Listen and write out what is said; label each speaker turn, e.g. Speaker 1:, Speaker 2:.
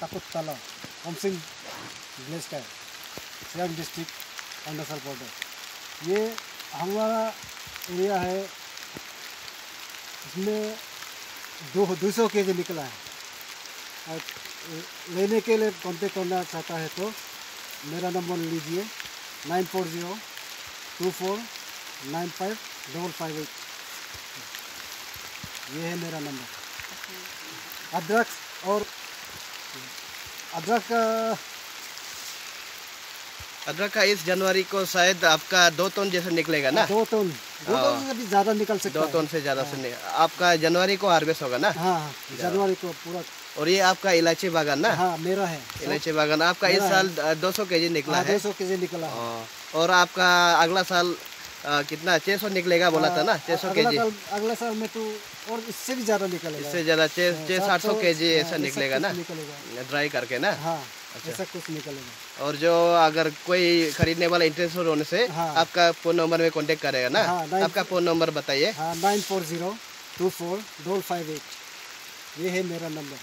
Speaker 1: तकुतला हमसिंग village का है. Siang district Arunachal border ये हमारा एरिया है. इसमें दो दो सौ के जी निकला है. और लेने के लिए कॉन्टेक्ट करना चाहता है तो मेरा नंबर लीजिए. Nine four zero two four nine five double five eight. ये है मेरा नंबर. अदरक और अदरक
Speaker 2: अदरक का इस जनवरी को शायद आपका दो टन जैसा निकलेगा ना?
Speaker 1: दो टन दो
Speaker 2: हाँ।
Speaker 1: टन से भी ज़्यादा निकल सकता
Speaker 2: दो
Speaker 1: है।
Speaker 2: टन से ज़्यादा से नहीं आपका जनवरी को हार्वेस्ट होगा ना?
Speaker 1: हाँ हाँ। जनवरी को पूरा
Speaker 2: और ये आपका इलायची बागान ना?
Speaker 1: हाँ मेरा है।
Speaker 2: इलायची बागान। आपका इस साल दो सौ के जी निकला
Speaker 1: हाँ
Speaker 2: है।
Speaker 1: दो सौ के जी निकला हाँ,
Speaker 2: और आपका अगला साल आ, कितना? छह सौ निकलेगा बोला था ना? छह सौ के जी
Speaker 1: अगले साल में तो और इससे भी ज़्यादा निकलेगा।
Speaker 2: इससे ज़्यादा छह छह सात सौ के जी
Speaker 1: हाँ,
Speaker 2: ऐसा निकलेगा ना?
Speaker 1: निकलेगा।
Speaker 2: ड्राई करके ना?
Speaker 1: हाँ ऐसा कुछ निकलेगा।
Speaker 2: और जो अगर कोई खरीदने वाला इंटरेस्ट होने से
Speaker 1: हाँ।
Speaker 2: आपका फ़ोन नंबर में कांटेक्ट करेगा ना?
Speaker 1: हाँ,
Speaker 2: आपका फ़ोन नंबर बताइए।
Speaker 1: हाँ nine four zero two four double five eight ये है मेरा नंबर।